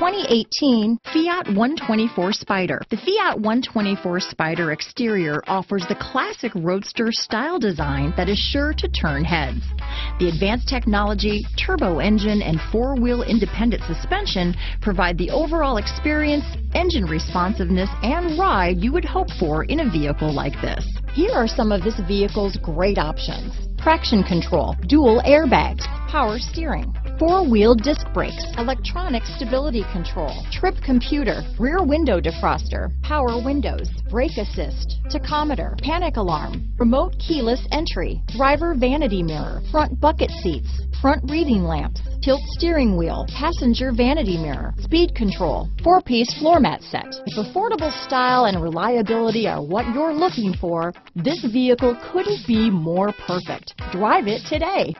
2018 Fiat 124 Spider. The Fiat 124 Spider exterior offers the classic roadster style design that is sure to turn heads. The advanced technology, turbo engine, and four-wheel independent suspension provide the overall experience, engine responsiveness, and ride you would hope for in a vehicle like this. Here are some of this vehicle's great options. Traction control, dual airbags, power steering, four-wheel disc brakes, electronic stability control, trip computer, rear window defroster, power windows, brake assist, tachometer, panic alarm, remote keyless entry, driver vanity mirror, front bucket seats, front reading lamps, tilt steering wheel, passenger vanity mirror, speed control, four-piece floor mat set. If affordable style and reliability are what you're looking for, this vehicle couldn't be more perfect. Drive it today.